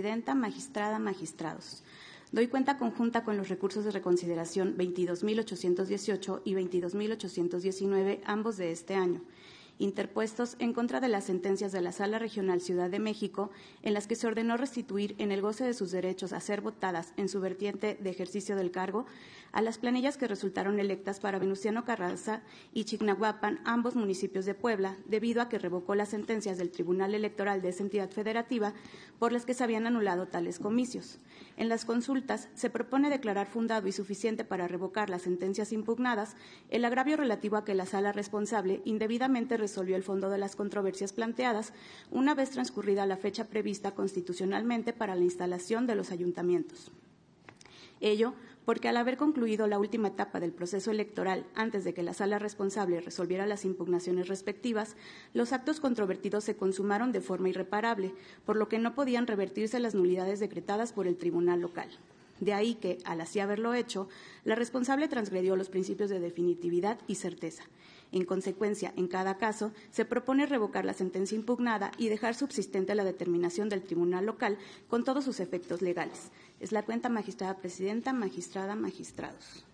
Presidenta, magistrada, magistrados. Doy cuenta conjunta con los recursos de reconsideración 22.818 y 22.819, ambos de este año interpuestos en contra de las sentencias de la Sala Regional Ciudad de México, en las que se ordenó restituir en el goce de sus derechos a ser votadas en su vertiente de ejercicio del cargo a las planillas que resultaron electas para Venustiano Carranza y Chignahuapan, ambos municipios de Puebla, debido a que revocó las sentencias del Tribunal Electoral de esa entidad federativa por las que se habían anulado tales comicios. En las consultas se propone declarar fundado y suficiente para revocar las sentencias impugnadas el agravio relativo a que la sala responsable indebidamente resolvió el fondo de las controversias planteadas una vez transcurrida la fecha prevista constitucionalmente para la instalación de los ayuntamientos. Ello porque al haber concluido la última etapa del proceso electoral antes de que la sala responsable resolviera las impugnaciones respectivas, los actos controvertidos se consumaron de forma irreparable, por lo que no podían revertirse las nulidades decretadas por el tribunal local. De ahí que, al así haberlo hecho, la responsable transgredió los principios de definitividad y certeza. En consecuencia, en cada caso, se propone revocar la sentencia impugnada y dejar subsistente la determinación del tribunal local con todos sus efectos legales. Es la cuenta magistrada presidenta, magistrada, magistrados.